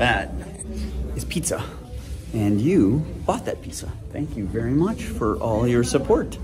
That is pizza. And you bought that pizza. Thank you very much for all your support.